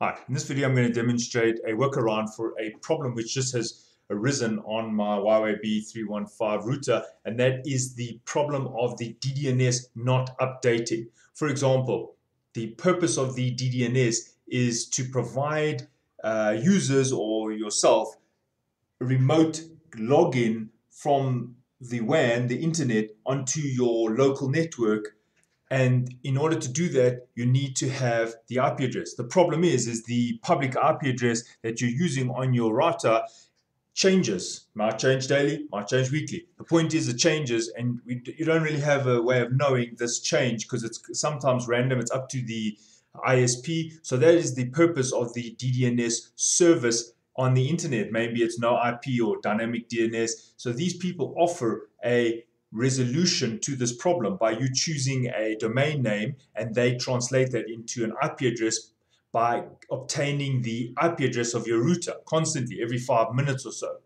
Hi, in this video I'm going to demonstrate a workaround for a problem which just has arisen on my Huawei B315 router and that is the problem of the DDNS not updating. For example, the purpose of the DDNS is to provide uh, users or yourself remote login from the WAN, the internet, onto your local network and in order to do that, you need to have the IP address. The problem is, is the public IP address that you're using on your router changes. Might change daily, might change weekly. The point is it changes and we, you don't really have a way of knowing this change because it's sometimes random. It's up to the ISP. So that is the purpose of the DDNS service on the internet. Maybe it's no IP or dynamic DNS. So these people offer a resolution to this problem by you choosing a domain name and they translate that into an IP address by obtaining the IP address of your router constantly every five minutes or so.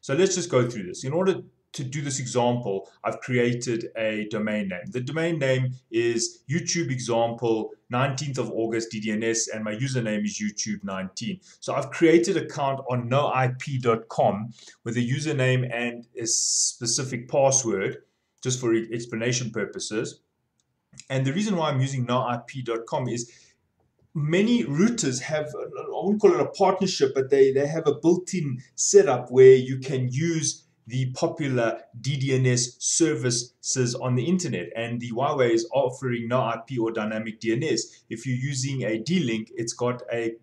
So let's just go through this. In order to do this example, I've created a domain name. The domain name is YouTube example 19th of August DDNS and my username is YouTube19. So I've created an account on noip.com with a username and a specific password just for explanation purposes. And the reason why I'm using noip.com is many routers have, I won't call it a partnership, but they, they have a built-in setup where you can use the popular DDNS services on the internet. And the Huawei is offering no IP or dynamic DNS. If you're using a D-Link, it's got a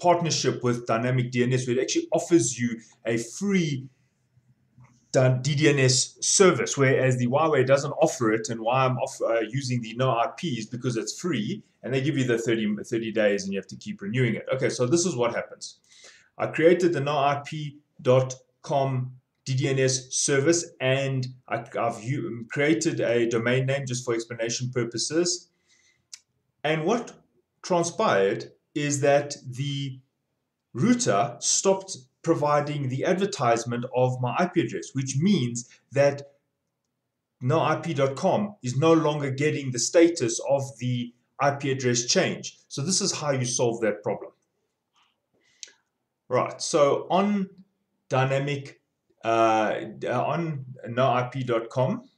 partnership with dynamic DNS where it actually offers you a free DDNS service, whereas the Huawei doesn't offer it. And why I'm off, uh, using the no IP is because it's free and they give you the 30, 30 days and you have to keep renewing it. Okay, so this is what happens. I created the noip.com DDNS service and I, have created a domain name just for explanation purposes. And what transpired is that the router stopped providing the advertisement of my IP address, which means that noip.com is no longer getting the status of the IP address change. So this is how you solve that problem. Right, so on dynamic, uh, on noip.com,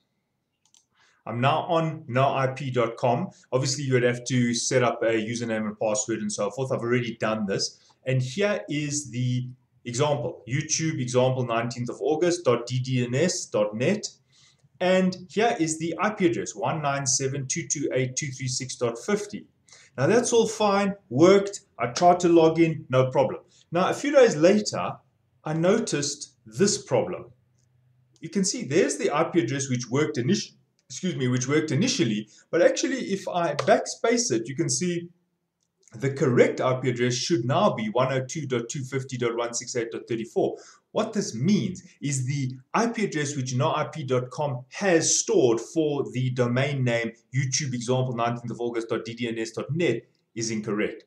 I'm now on noip.com. Obviously, you would have to set up a username and password and so forth. I've already done this. And here is the example, YouTube example 19th of August .ddns.net. And here is the IP address 197.228.236.50. Now that's all fine, worked. I tried to log in, no problem. Now a few days later, I noticed this problem. You can see there's the IP address which worked initially, excuse me, which worked initially, but actually if I backspace it, you can see the correct IP address should now be 102.250.168.34. What this means is the IP address which noip.com has stored for the domain name YouTube example 19th of August.ddns.net is incorrect.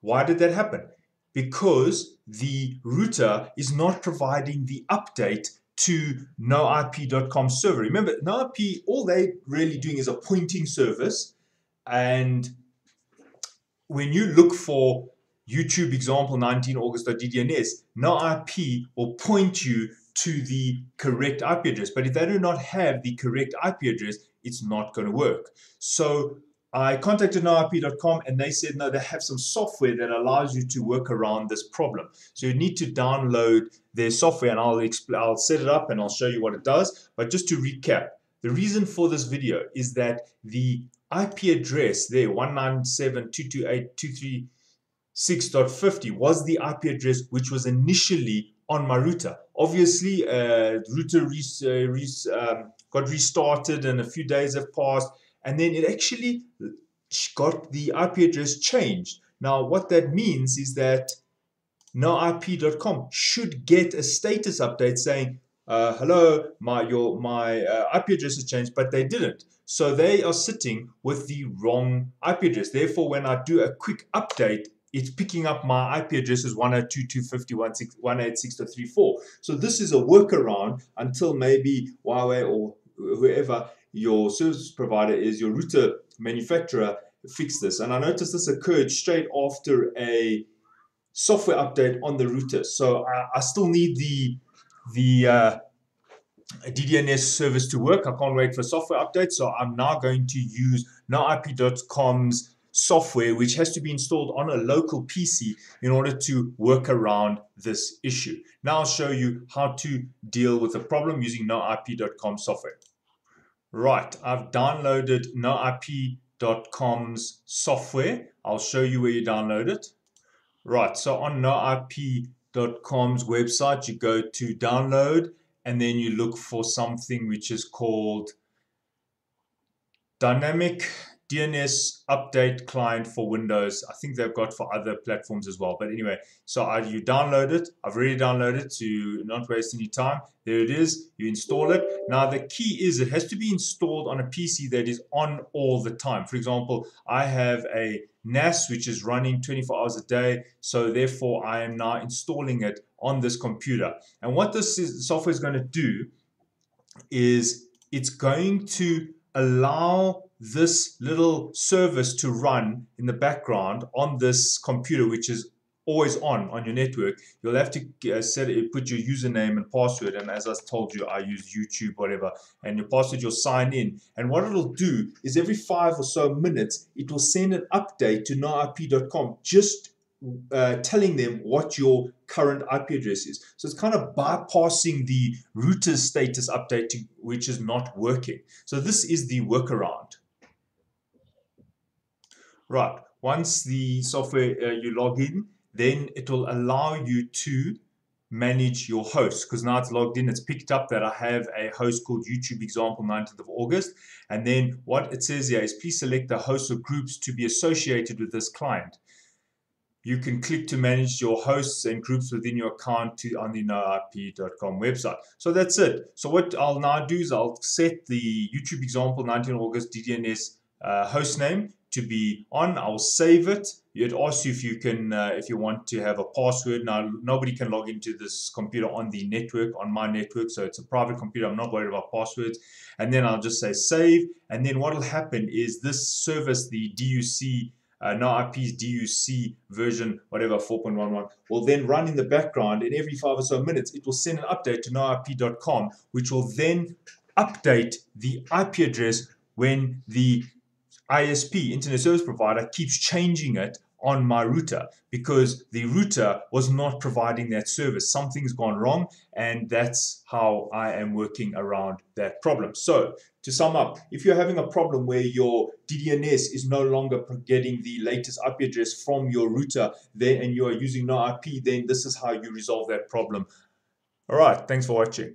Why did that happen? Because the router is not providing the update to noip.com server. Remember, noip, all they're really doing is a pointing service and when you look for YouTube example 19 August.ddns, no IP will point you to the correct IP address. But if they do not have the correct IP address, it's not going to work. So I contacted noip.com and they said, no, they have some software that allows you to work around this problem. So you need to download their software and I'll, I'll set it up and I'll show you what it does. But just to recap, the reason for this video is that the IP address there, 197.228.236.50 was the IP address which was initially on my router. Obviously, uh, router re uh, re um, got restarted and a few days have passed and then it actually got the IP address changed. Now, what that means is that noip.com should get a status update saying uh, hello, my your my uh, IP address has changed, but they didn't. So they are sitting with the wrong IP address. Therefore, when I do a quick update, it's picking up my IP address as 102.250.186.34. So this is a workaround until maybe Huawei or whoever your service provider is, your router manufacturer, fix this. And I noticed this occurred straight after a software update on the router. So I, I still need the the uh, DDNS service to work. I can't wait for software update. So I'm now going to use NoIP.com's software, which has to be installed on a local PC in order to work around this issue. Now I'll show you how to deal with the problem using NoIP.com software. Right, I've downloaded NoIP.com's software. I'll show you where you download it. Right, so on NoIP.com's website, you go to download and then you look for something which is called Dynamic DNS update client for Windows. I think they've got for other platforms as well. But anyway, so I, you download it. I've already downloaded it to not waste any time. There it is. You install it. Now the key is it has to be installed on a PC that is on all the time. For example, I have a NAS which is running 24 hours a day. So therefore, I am now installing it on this computer. And what this is, software is going to do is it's going to allow this little service to run in the background on this computer, which is always on on your network. You'll have to uh, set it, put your username and password. And as I told you, I use YouTube, whatever. And your password, you'll sign in. And what it'll do is every five or so minutes, it will send an update to noip.com just uh, telling them what your current IP address is. So it's kind of bypassing the router status update, to, which is not working. So this is the workaround. Right, once the software uh, you log in, then it will allow you to manage your host because now it's logged in. It's picked up that I have a host called YouTube example 19th of August. And then what it says here is please select the hosts or groups to be associated with this client. You can click to manage your hosts and groups within your account to, on the noip.com website. So that's it. So what I'll now do is I'll set the YouTube example 19 August DDNS uh, host name to be on. I'll save it. It asks you if you can, uh, if you want to have a password. Now, nobody can log into this computer on the network, on my network. So it's a private computer. I'm not worried about passwords. And then I'll just say save. And then what will happen is this service, the DUC uh, no IP's DUC version, whatever, 4.11, will then run in the background and every five or so minutes it will send an update to noip.com, which will then update the IP address when the ISP, Internet Service Provider, keeps changing it on my router because the router was not providing that service. Something's gone wrong, and that's how I am working around that problem. So, to sum up, if you're having a problem where your DDNS is no longer getting the latest IP address from your router then and you are using no IP, then this is how you resolve that problem. All right, thanks for watching.